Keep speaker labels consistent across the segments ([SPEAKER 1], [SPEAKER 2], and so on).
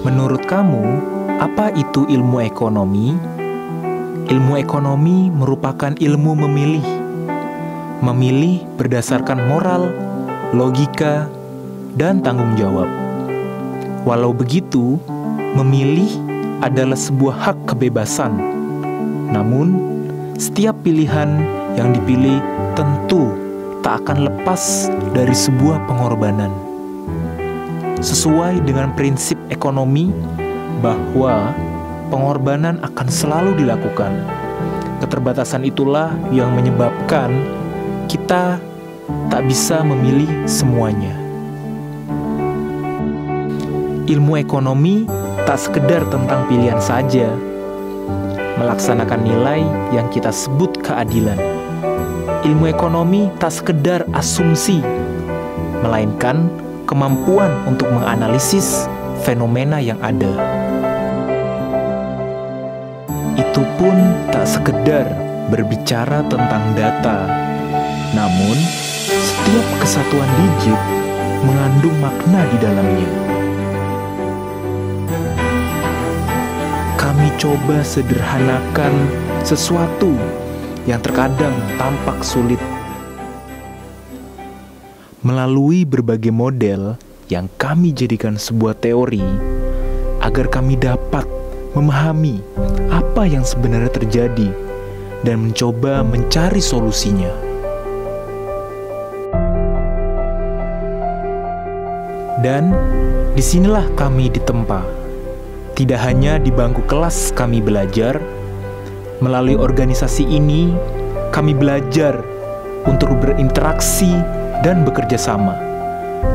[SPEAKER 1] Menurut kamu, apa itu ilmu ekonomi? Ilmu ekonomi merupakan ilmu memilih. Memilih berdasarkan moral, logika, dan tanggung jawab. Walau begitu, memilih adalah sebuah hak kebebasan. Namun, setiap pilihan yang dipilih tentu tak akan lepas dari sebuah pengorbanan. Sesuai dengan prinsip ekonomi bahwa pengorbanan akan selalu dilakukan. Keterbatasan itulah yang menyebabkan kita tak bisa memilih semuanya. Ilmu ekonomi tak sekedar tentang pilihan saja, melaksanakan nilai yang kita sebut keadilan. Ilmu ekonomi tak sekedar asumsi, melainkan kemampuan untuk menganalisis fenomena yang ada. Itu pun tak sekedar berbicara tentang data, namun setiap kesatuan digit mengandung makna di dalamnya. Kami coba sederhanakan sesuatu yang terkadang tampak sulit. Melalui berbagai model yang kami jadikan sebuah teori agar kami dapat memahami apa yang sebenarnya terjadi dan mencoba mencari solusinya. Dan di sinilah kami ditempa. Tidak hanya di bangku kelas kami belajar, melalui organisasi ini kami belajar untuk berinteraksi dan bekerja sama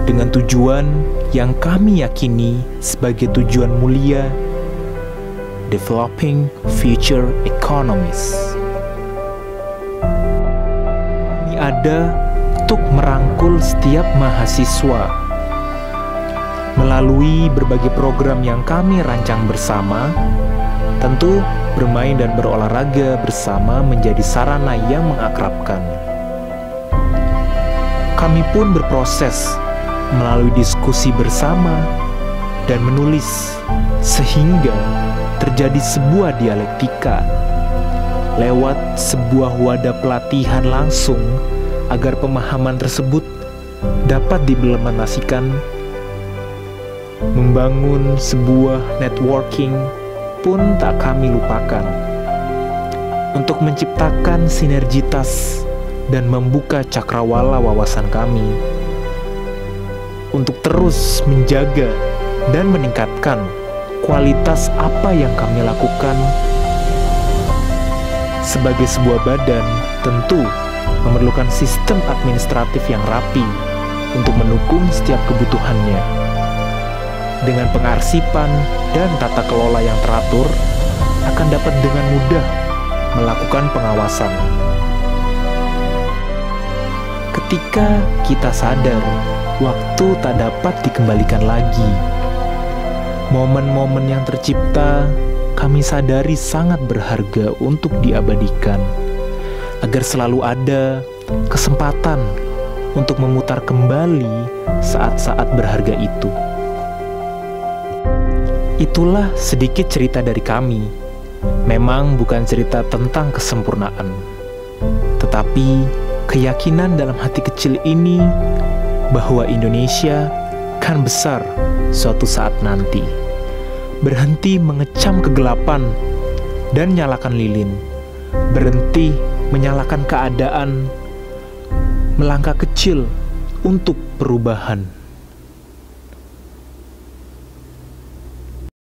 [SPEAKER 1] dengan tujuan yang kami yakini sebagai tujuan mulia developing future economies. Ini ada untuk merangkul setiap mahasiswa melalui berbagai program yang kami rancang bersama. Tentu, bermain dan berolahraga bersama menjadi sarana yang mengakrabkan. Kami pun berproses melalui diskusi bersama dan menulis, sehingga terjadi sebuah dialektika lewat sebuah wadah pelatihan langsung agar pemahaman tersebut dapat diimplementasikan membangun sebuah networking pun tak kami lupakan. Untuk menciptakan sinergitas dan membuka cakrawala wawasan kami untuk terus menjaga dan meningkatkan kualitas apa yang kami lakukan sebagai sebuah badan tentu memerlukan sistem administratif yang rapi untuk mendukung setiap kebutuhannya. Dengan pengarsipan dan tata kelola yang teratur, akan dapat dengan mudah melakukan pengawasan. Ketika kita sadar, waktu tak dapat dikembalikan lagi. Momen-momen yang tercipta, kami sadari sangat berharga untuk diabadikan, agar selalu ada kesempatan untuk memutar kembali saat-saat berharga itu. Itulah sedikit cerita dari kami. Memang bukan cerita tentang kesempurnaan, tetapi keyakinan dalam hati kecil ini bahwa Indonesia kan besar suatu saat nanti. Berhenti mengecam kegelapan dan nyalakan lilin. Berhenti menyalakan keadaan. Melangkah kecil untuk perubahan.